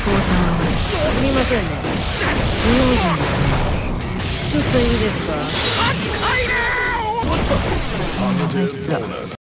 すみませんね。不用心ですねちょっといいですか？ポっテ